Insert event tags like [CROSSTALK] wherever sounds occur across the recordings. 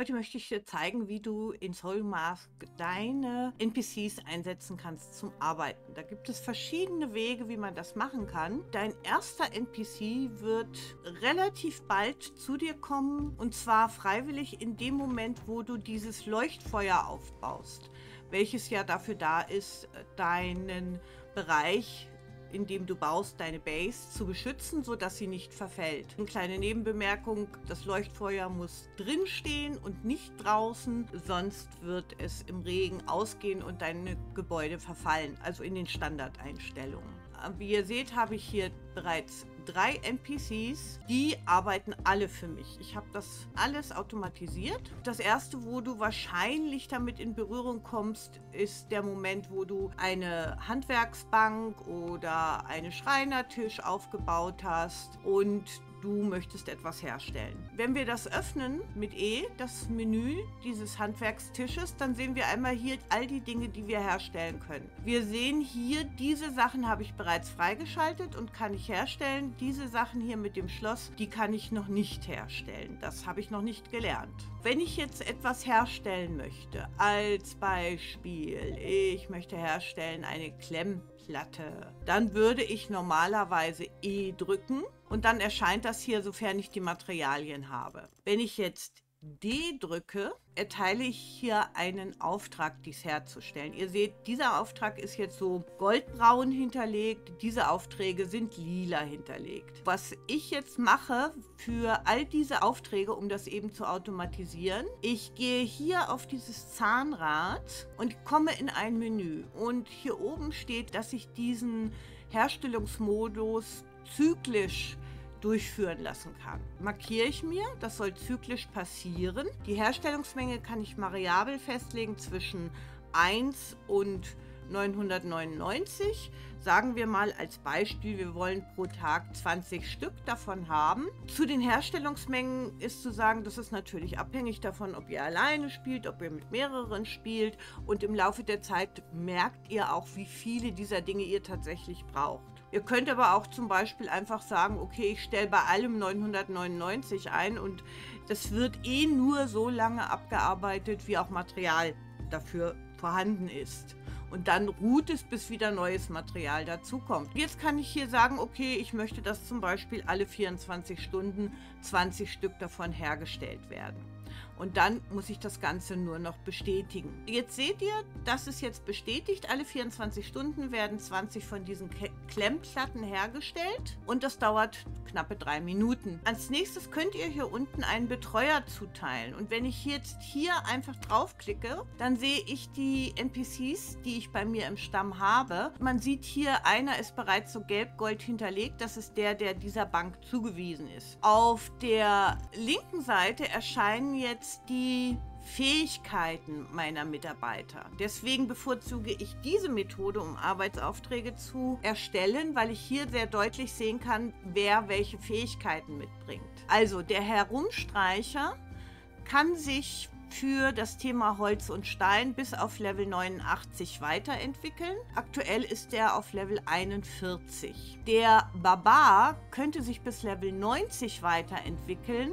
Heute möchte ich dir zeigen, wie du in Soulmask deine NPCs einsetzen kannst zum Arbeiten. Da gibt es verschiedene Wege, wie man das machen kann. Dein erster NPC wird relativ bald zu dir kommen und zwar freiwillig in dem Moment, wo du dieses Leuchtfeuer aufbaust, welches ja dafür da ist, deinen Bereich in dem du baust, deine Base zu beschützen, sodass sie nicht verfällt. Eine kleine Nebenbemerkung, das Leuchtfeuer muss drin stehen und nicht draußen, sonst wird es im Regen ausgehen und deine Gebäude verfallen, also in den Standardeinstellungen. Wie ihr seht, habe ich hier bereits drei NPCs, die arbeiten alle für mich. Ich habe das alles automatisiert. Das erste, wo du wahrscheinlich damit in Berührung kommst, ist der Moment, wo du eine Handwerksbank oder einen Schreinertisch aufgebaut hast und du möchtest etwas herstellen. Wenn wir das öffnen mit E, das Menü dieses Handwerkstisches, dann sehen wir einmal hier all die Dinge, die wir herstellen können. Wir sehen hier, diese Sachen habe ich bereits freigeschaltet und kann ich herstellen. Diese Sachen hier mit dem Schloss, die kann ich noch nicht herstellen. Das habe ich noch nicht gelernt. Wenn ich jetzt etwas herstellen möchte, als Beispiel, ich möchte herstellen eine Klemmplatte, dann würde ich normalerweise E drücken und dann erscheint das hier, sofern ich die Materialien habe. Wenn ich jetzt D drücke, erteile ich hier einen Auftrag, dies herzustellen. Ihr seht, dieser Auftrag ist jetzt so goldbraun hinterlegt, diese Aufträge sind lila hinterlegt. Was ich jetzt mache für all diese Aufträge, um das eben zu automatisieren, ich gehe hier auf dieses Zahnrad und komme in ein Menü. Und hier oben steht, dass ich diesen Herstellungsmodus zyklisch durchführen lassen kann. Markiere ich mir, das soll zyklisch passieren. Die Herstellungsmenge kann ich variabel festlegen zwischen 1 und 999. Sagen wir mal als Beispiel, wir wollen pro Tag 20 Stück davon haben. Zu den Herstellungsmengen ist zu sagen, das ist natürlich abhängig davon, ob ihr alleine spielt, ob ihr mit mehreren spielt. Und im Laufe der Zeit merkt ihr auch, wie viele dieser Dinge ihr tatsächlich braucht. Ihr könnt aber auch zum Beispiel einfach sagen, okay, ich stelle bei allem 999 ein und das wird eh nur so lange abgearbeitet, wie auch Material dafür vorhanden ist. Und dann ruht es, bis wieder neues Material dazukommt. Jetzt kann ich hier sagen, okay, ich möchte, dass zum Beispiel alle 24 Stunden 20 Stück davon hergestellt werden. Und dann muss ich das Ganze nur noch bestätigen. Jetzt seht ihr, das ist jetzt bestätigt. Alle 24 Stunden werden 20 von diesen Klemmplatten hergestellt und das dauert knappe drei Minuten. Als nächstes könnt ihr hier unten einen Betreuer zuteilen. Und wenn ich jetzt hier einfach draufklicke, dann sehe ich die NPCs, die ich bei mir im Stamm habe. Man sieht hier, einer ist bereits so gelb-gold hinterlegt. Das ist der, der dieser Bank zugewiesen ist. Auf der linken Seite erscheinen jetzt die Fähigkeiten meiner Mitarbeiter. Deswegen bevorzuge ich diese Methode, um Arbeitsaufträge zu erstellen, weil ich hier sehr deutlich sehen kann, wer welche Fähigkeiten mitbringt. Also der Herumstreicher kann sich für das Thema Holz und Stein bis auf Level 89 weiterentwickeln. Aktuell ist er auf Level 41. Der Barbar könnte sich bis Level 90 weiterentwickeln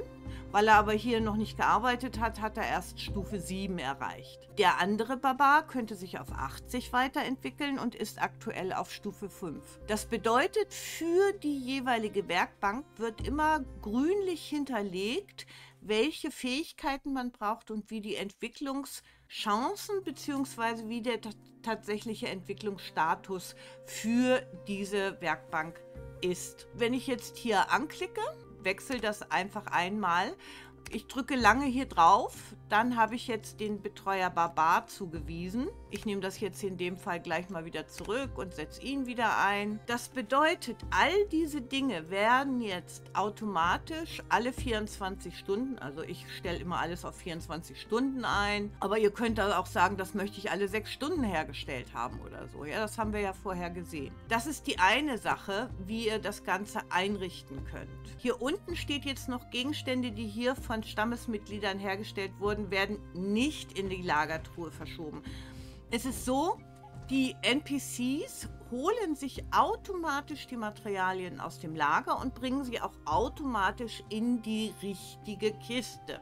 weil er aber hier noch nicht gearbeitet hat, hat er erst Stufe 7 erreicht. Der andere Barbar könnte sich auf 80 weiterentwickeln und ist aktuell auf Stufe 5. Das bedeutet, für die jeweilige Werkbank wird immer grünlich hinterlegt, welche Fähigkeiten man braucht und wie die Entwicklungschancen bzw. wie der tatsächliche Entwicklungsstatus für diese Werkbank ist. Wenn ich jetzt hier anklicke, wechsle das einfach einmal. Ich drücke lange hier drauf, dann habe ich jetzt den Betreuer Barbar zugewiesen. Ich nehme das jetzt in dem Fall gleich mal wieder zurück und setze ihn wieder ein. Das bedeutet, all diese Dinge werden jetzt automatisch alle 24 Stunden, also ich stelle immer alles auf 24 Stunden ein, aber ihr könnt auch sagen, das möchte ich alle sechs Stunden hergestellt haben oder so. Ja, das haben wir ja vorher gesehen. Das ist die eine Sache, wie ihr das Ganze einrichten könnt. Hier unten steht jetzt noch Gegenstände, die hier von Stammesmitgliedern hergestellt wurden wurden, werden nicht in die Lagertruhe verschoben. Es ist so, die NPCs holen sich automatisch die Materialien aus dem Lager und bringen sie auch automatisch in die richtige Kiste.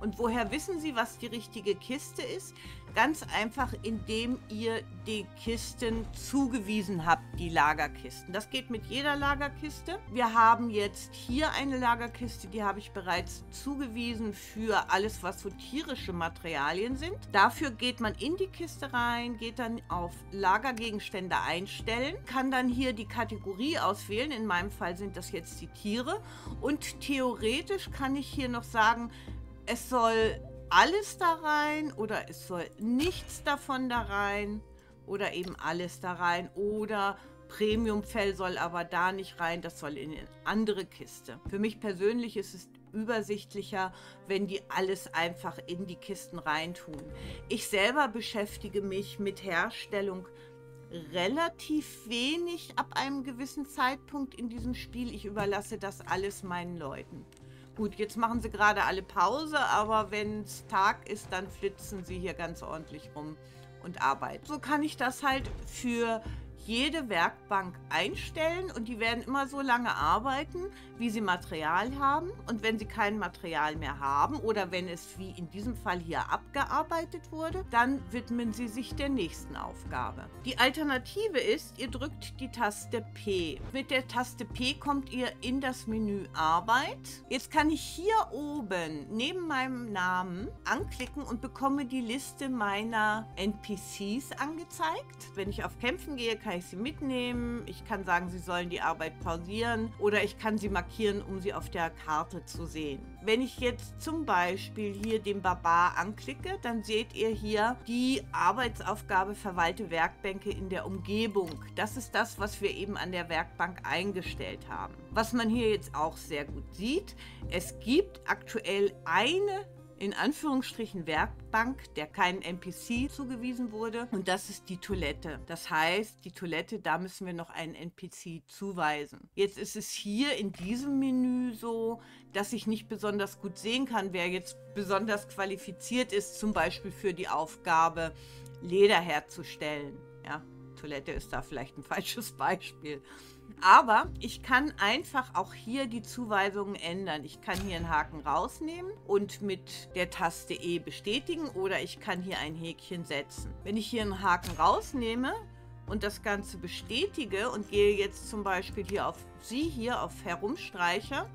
Und woher wissen Sie, was die richtige Kiste ist? Ganz einfach, indem ihr die Kisten zugewiesen habt, die Lagerkisten. Das geht mit jeder Lagerkiste. Wir haben jetzt hier eine Lagerkiste, die habe ich bereits zugewiesen für alles, was so tierische Materialien sind. Dafür geht man in die Kiste rein, geht dann auf Lagergegenstände einstellen, kann dann hier die Kategorie auswählen. In meinem Fall sind das jetzt die Tiere. Und theoretisch kann ich hier noch sagen, es soll alles da rein oder es soll nichts davon da rein oder eben alles da rein oder Premiumfell soll aber da nicht rein, das soll in eine andere Kiste. Für mich persönlich ist es übersichtlicher, wenn die alles einfach in die Kisten reintun. Ich selber beschäftige mich mit Herstellung relativ wenig ab einem gewissen Zeitpunkt in diesem Spiel. Ich überlasse das alles meinen Leuten. Gut, jetzt machen sie gerade alle Pause, aber wenn es Tag ist, dann flitzen sie hier ganz ordentlich rum und arbeiten. So kann ich das halt für jede Werkbank einstellen und die werden immer so lange arbeiten, wie sie Material haben. Und wenn sie kein Material mehr haben oder wenn es wie in diesem Fall hier abgearbeitet wurde, dann widmen sie sich der nächsten Aufgabe. Die Alternative ist, ihr drückt die Taste P. Mit der Taste P kommt ihr in das Menü Arbeit. Jetzt kann ich hier oben neben meinem Namen anklicken und bekomme die Liste meiner NPCs angezeigt. Wenn ich auf Kämpfen gehe, kann ich sie mitnehmen. Ich kann sagen, sie sollen die Arbeit pausieren oder ich kann sie markieren, um sie auf der Karte zu sehen. Wenn ich jetzt zum Beispiel hier den Barbar anklicke, dann seht ihr hier die Arbeitsaufgabe Verwalte Werkbänke in der Umgebung. Das ist das, was wir eben an der Werkbank eingestellt haben. Was man hier jetzt auch sehr gut sieht, es gibt aktuell eine in Anführungsstrichen Werkbank, der keinen NPC zugewiesen wurde. Und das ist die Toilette. Das heißt, die Toilette, da müssen wir noch einen NPC zuweisen. Jetzt ist es hier in diesem Menü so, dass ich nicht besonders gut sehen kann, wer jetzt besonders qualifiziert ist, zum Beispiel für die Aufgabe, Leder herzustellen. Ja, Toilette ist da vielleicht ein [LAUGHS] falsches Beispiel. Aber ich kann einfach auch hier die Zuweisungen ändern. Ich kann hier einen Haken rausnehmen und mit der Taste E bestätigen oder ich kann hier ein Häkchen setzen. Wenn ich hier einen Haken rausnehme und das Ganze bestätige und gehe jetzt zum Beispiel hier auf Sie, hier auf Herumstreicher,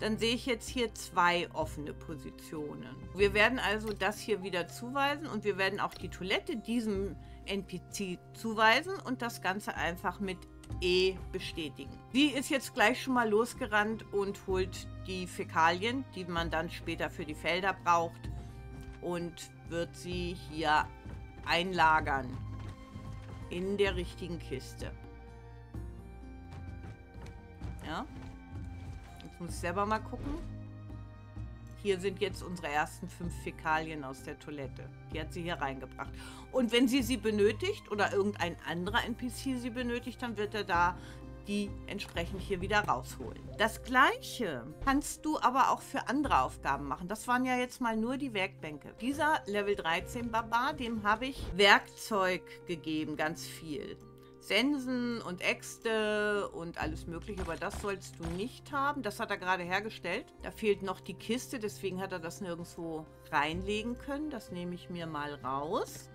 dann sehe ich jetzt hier zwei offene Positionen. Wir werden also das hier wieder zuweisen und wir werden auch die Toilette diesem NPC zuweisen und das Ganze einfach mit E bestätigen. Sie ist jetzt gleich schon mal losgerannt und holt die Fäkalien, die man dann später für die Felder braucht und wird sie hier einlagern in der richtigen Kiste. Ja. Jetzt muss ich selber mal gucken. Hier sind jetzt unsere ersten fünf Fäkalien aus der Toilette. Die hat sie hier reingebracht. Und wenn sie sie benötigt oder irgendein anderer NPC sie benötigt, dann wird er da die entsprechend hier wieder rausholen. Das gleiche kannst du aber auch für andere Aufgaben machen. Das waren ja jetzt mal nur die Werkbänke. Dieser Level 13 Barbar, dem habe ich Werkzeug gegeben, ganz viel. Sensen und Äxte und alles mögliche, aber das sollst du nicht haben. Das hat er gerade hergestellt. Da fehlt noch die Kiste, deswegen hat er das nirgendwo reinlegen können. Das nehme ich mir mal raus.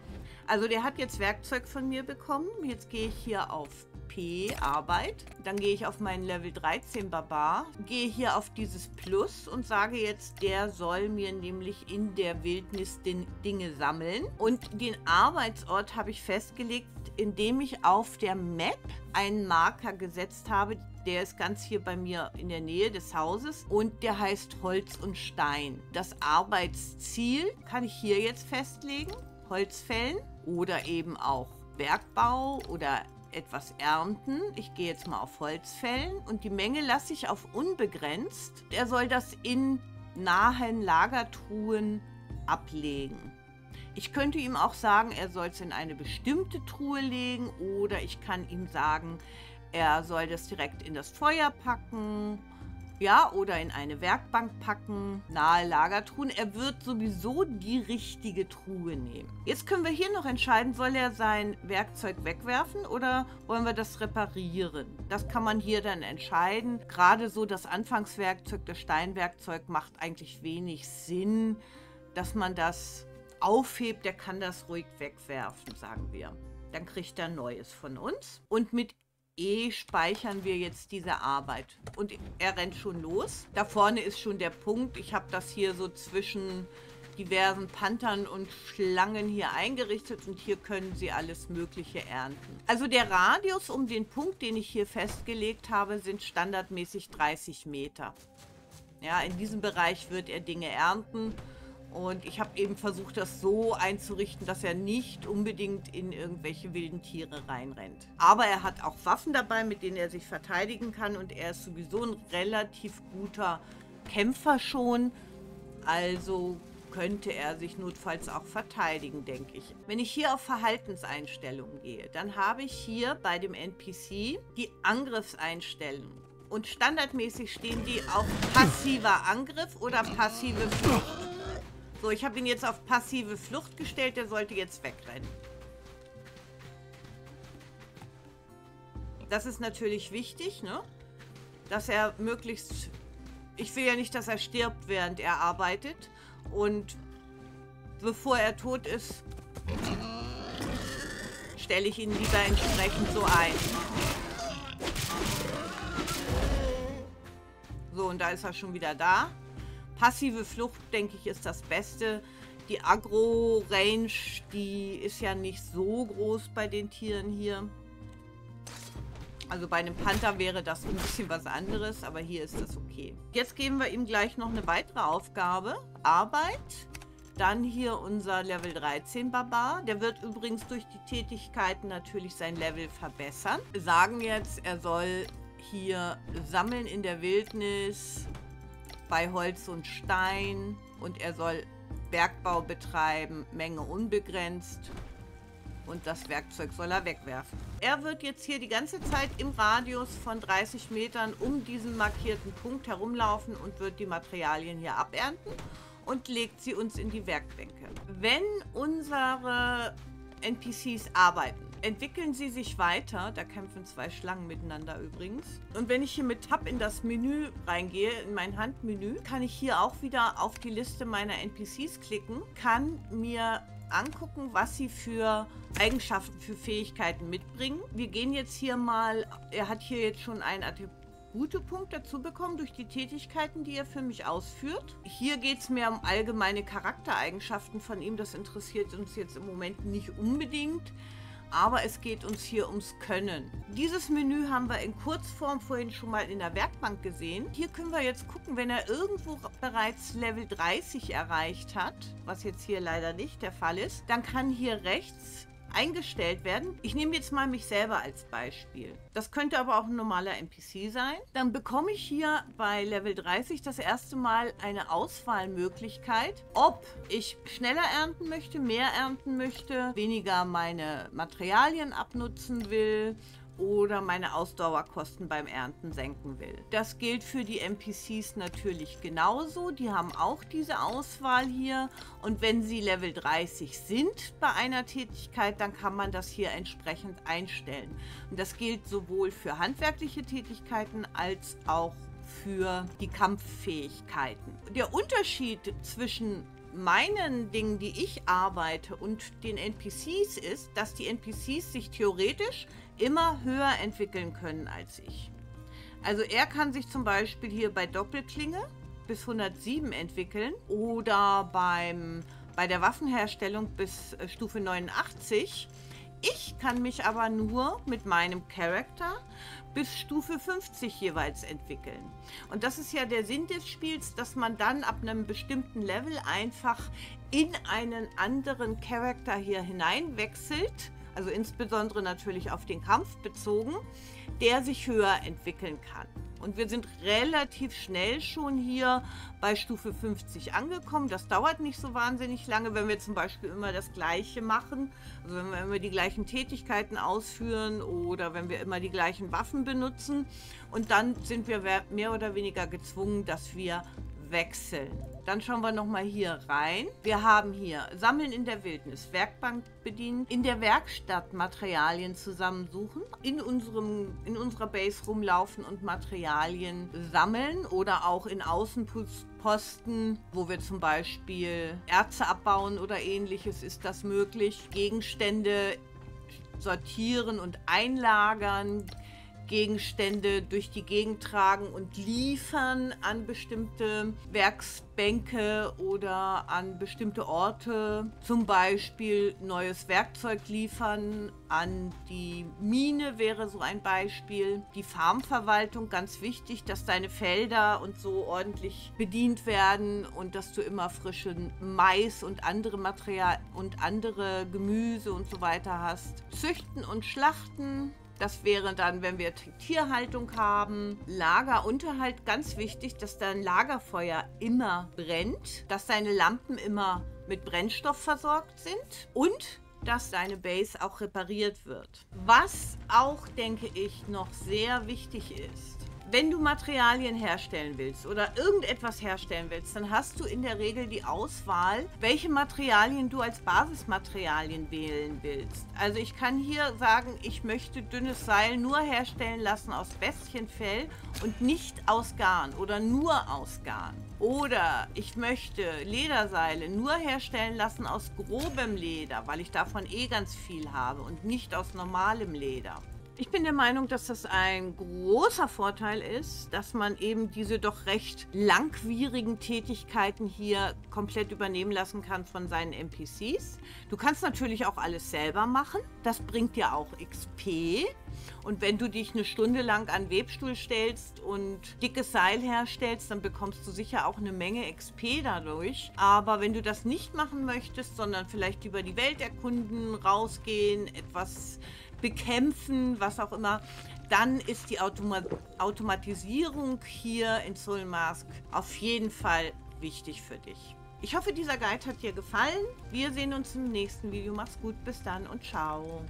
Also der hat jetzt Werkzeug von mir bekommen. Jetzt gehe ich hier auf P, Arbeit. Dann gehe ich auf meinen Level 13 Barbar, gehe hier auf dieses Plus und sage jetzt, der soll mir nämlich in der Wildnis den Dinge sammeln. Und den Arbeitsort habe ich festgelegt, indem ich auf der Map einen Marker gesetzt habe, der ist ganz hier bei mir in der Nähe des Hauses und der heißt Holz und Stein. Das Arbeitsziel kann ich hier jetzt festlegen. Holzfällen oder eben auch Bergbau oder etwas ernten. Ich gehe jetzt mal auf Holzfällen und die Menge lasse ich auf unbegrenzt. Er soll das in nahen Lagertruhen ablegen. Ich könnte ihm auch sagen, er soll es in eine bestimmte Truhe legen oder ich kann ihm sagen, er soll das direkt in das Feuer packen ja, oder in eine Werkbank packen, nahe Lagertruhen. Er wird sowieso die richtige Truhe nehmen. Jetzt können wir hier noch entscheiden, soll er sein Werkzeug wegwerfen oder wollen wir das reparieren? Das kann man hier dann entscheiden. Gerade so das Anfangswerkzeug, das Steinwerkzeug macht eigentlich wenig Sinn dass man das aufhebt, der kann das ruhig wegwerfen, sagen wir. Dann kriegt er Neues von uns. Und mit E speichern wir jetzt diese Arbeit. Und er rennt schon los. Da vorne ist schon der Punkt. Ich habe das hier so zwischen diversen Panthern und Schlangen hier eingerichtet und hier können sie alles Mögliche ernten. Also der Radius um den Punkt, den ich hier festgelegt habe, sind standardmäßig 30 Meter. Ja, in diesem Bereich wird er Dinge ernten und ich habe eben versucht, das so einzurichten, dass er nicht unbedingt in irgendwelche wilden Tiere reinrennt. Aber er hat auch Waffen dabei, mit denen er sich verteidigen kann. Und er ist sowieso ein relativ guter Kämpfer schon. Also könnte er sich notfalls auch verteidigen, denke ich. Wenn ich hier auf Verhaltenseinstellungen gehe, dann habe ich hier bei dem NPC die Angriffseinstellungen. Und standardmäßig stehen die auf passiver Angriff oder passive Flucht. So, ich habe ihn jetzt auf passive Flucht gestellt. Der sollte jetzt wegrennen. Das ist natürlich wichtig, ne? Dass er möglichst... Ich will ja nicht, dass er stirbt, während er arbeitet. Und bevor er tot ist, stelle ich ihn lieber entsprechend so ein. So, und da ist er schon wieder da. Passive Flucht, denke ich, ist das Beste. Die Agro-Range, die ist ja nicht so groß bei den Tieren hier. Also bei einem Panther wäre das ein bisschen was anderes, aber hier ist das okay. Jetzt geben wir ihm gleich noch eine weitere Aufgabe. Arbeit. Dann hier unser Level 13 Barbar. Der wird übrigens durch die Tätigkeiten natürlich sein Level verbessern. Wir sagen jetzt, er soll hier sammeln in der Wildnis, bei Holz und Stein und er soll Bergbau betreiben, Menge unbegrenzt und das Werkzeug soll er wegwerfen. Er wird jetzt hier die ganze Zeit im Radius von 30 Metern um diesen markierten Punkt herumlaufen und wird die Materialien hier abernten und legt sie uns in die Werkbänke. Wenn unsere NPCs arbeiten, entwickeln sie sich weiter. Da kämpfen zwei Schlangen miteinander übrigens. Und wenn ich hier mit Tab in das Menü reingehe, in mein Handmenü, kann ich hier auch wieder auf die Liste meiner NPCs klicken, kann mir angucken, was sie für Eigenschaften, für Fähigkeiten mitbringen. Wir gehen jetzt hier mal, er hat hier jetzt schon einen Attributepunkt dazu bekommen durch die Tätigkeiten, die er für mich ausführt. Hier geht es mir um allgemeine Charaktereigenschaften von ihm. Das interessiert uns jetzt im Moment nicht unbedingt aber es geht uns hier ums Können. Dieses Menü haben wir in Kurzform vorhin schon mal in der Werkbank gesehen. Hier können wir jetzt gucken, wenn er irgendwo bereits Level 30 erreicht hat, was jetzt hier leider nicht der Fall ist, dann kann hier rechts eingestellt werden. Ich nehme jetzt mal mich selber als Beispiel. Das könnte aber auch ein normaler NPC sein. Dann bekomme ich hier bei Level 30 das erste Mal eine Auswahlmöglichkeit, ob ich schneller ernten möchte, mehr ernten möchte, weniger meine Materialien abnutzen will oder meine Ausdauerkosten beim Ernten senken will. Das gilt für die NPCs natürlich genauso. Die haben auch diese Auswahl hier und wenn sie Level 30 sind bei einer Tätigkeit, dann kann man das hier entsprechend einstellen. Und das gilt sowohl für handwerkliche Tätigkeiten als auch für die Kampffähigkeiten. Der Unterschied zwischen meinen Dingen, die ich arbeite und den NPCs ist, dass die NPCs sich theoretisch immer höher entwickeln können als ich. Also er kann sich zum Beispiel hier bei Doppelklinge bis 107 entwickeln oder beim, bei der Waffenherstellung bis äh, Stufe 89. Ich kann mich aber nur mit meinem Charakter bis Stufe 50 jeweils entwickeln. Und das ist ja der Sinn des Spiels, dass man dann ab einem bestimmten Level einfach in einen anderen Charakter hier hineinwechselt also insbesondere natürlich auf den Kampf bezogen, der sich höher entwickeln kann. Und wir sind relativ schnell schon hier bei Stufe 50 angekommen. Das dauert nicht so wahnsinnig lange, wenn wir zum Beispiel immer das Gleiche machen. Also wenn wir immer die gleichen Tätigkeiten ausführen oder wenn wir immer die gleichen Waffen benutzen. Und dann sind wir mehr oder weniger gezwungen, dass wir wechseln. Dann schauen wir nochmal hier rein. Wir haben hier Sammeln in der Wildnis, Werkbank bedienen, in der Werkstatt Materialien zusammensuchen, in, unserem, in unserer Base rumlaufen und Materialien sammeln oder auch in Außenposten Posten, wo wir zum Beispiel Erze abbauen oder ähnliches, ist das möglich. Gegenstände sortieren und einlagern, Gegenstände durch die Gegend tragen und liefern an bestimmte Werksbänke oder an bestimmte Orte. Zum Beispiel neues Werkzeug liefern an die Mine wäre so ein Beispiel. Die Farmverwaltung, ganz wichtig, dass deine Felder und so ordentlich bedient werden und dass du immer frischen Mais und andere Material und andere Gemüse und so weiter hast. Züchten und Schlachten, das wäre dann, wenn wir Tierhaltung haben. Lagerunterhalt, ganz wichtig, dass dein Lagerfeuer immer brennt, dass deine Lampen immer mit Brennstoff versorgt sind und dass deine Base auch repariert wird. Was auch, denke ich, noch sehr wichtig ist, wenn du Materialien herstellen willst oder irgendetwas herstellen willst, dann hast du in der Regel die Auswahl, welche Materialien du als Basismaterialien wählen willst. Also ich kann hier sagen, ich möchte dünnes Seil nur herstellen lassen aus Bästchenfell und nicht aus Garn oder nur aus Garn. Oder ich möchte Lederseile nur herstellen lassen aus grobem Leder, weil ich davon eh ganz viel habe und nicht aus normalem Leder. Ich bin der Meinung, dass das ein großer Vorteil ist, dass man eben diese doch recht langwierigen Tätigkeiten hier komplett übernehmen lassen kann von seinen NPCs. Du kannst natürlich auch alles selber machen. Das bringt dir auch XP. Und wenn du dich eine Stunde lang an Webstuhl stellst und dickes Seil herstellst, dann bekommst du sicher auch eine Menge XP dadurch. Aber wenn du das nicht machen möchtest, sondern vielleicht über die Welt erkunden, rausgehen, etwas bekämpfen, was auch immer, dann ist die Automa Automatisierung hier in Soulmask auf jeden Fall wichtig für dich. Ich hoffe, dieser Guide hat dir gefallen. Wir sehen uns im nächsten Video. Mach's gut, bis dann und ciao.